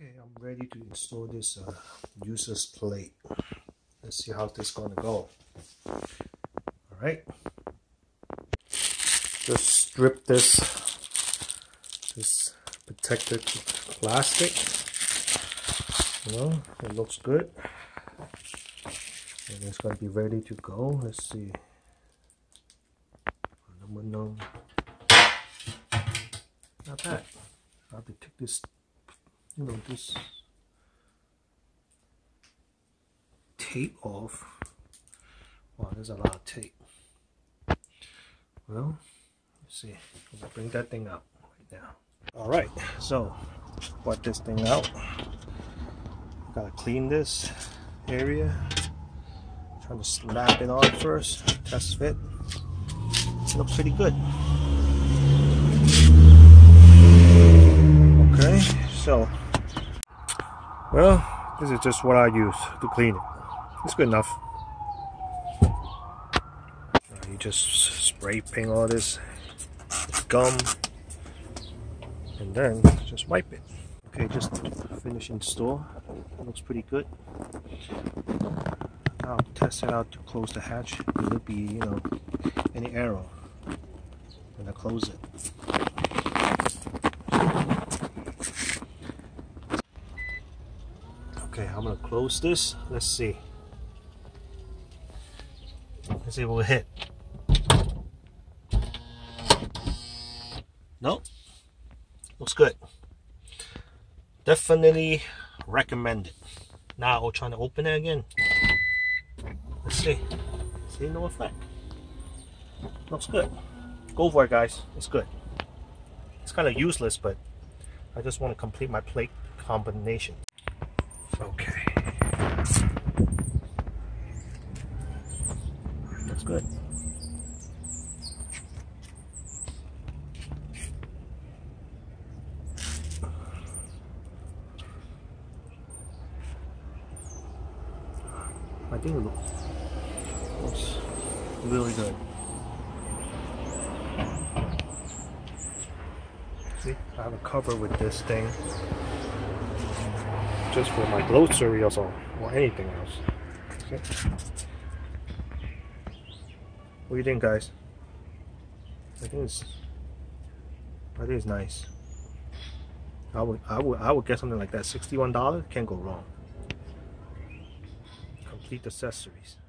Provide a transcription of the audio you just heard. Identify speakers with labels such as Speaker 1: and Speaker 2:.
Speaker 1: Okay, I'm ready to install this uh, user's plate. Let's see how this is gonna go. All right, just strip this this protected plastic. You know, it looks good, and it's gonna be ready to go. Let's see. Not bad. I have to take this know this tape off. Wow there's a lot of tape. Well let's see. I'll bring that thing out right now. All right so brought this thing out. Gotta clean this area. Trying to slap it on first. Test fit. It looks pretty good okay so well, this is just what I use to clean it. It's good enough. You just spray paint all this gum and then just wipe it. Okay, just finishing install It looks pretty good. I'll test it out to close the hatch. Will it be, you know, any arrow? When I close it. Okay, I'm gonna close this. Let's see. Let's see what will hit. Nope. Looks good. Definitely recommend it. Now we're trying to open it again. Let's see. See no effect. Looks good. Go for it guys. It's good. It's kind of useless, but I just want to complete my plate combination. Okay. That's good. I think it looks, looks really good. See, I have a cover with this thing just for my grocery or so, or anything else. What do you think, guys? I think it's, I think it's nice. I would, I would, I would get something like that. Sixty-one dollars can't go wrong. Complete accessories.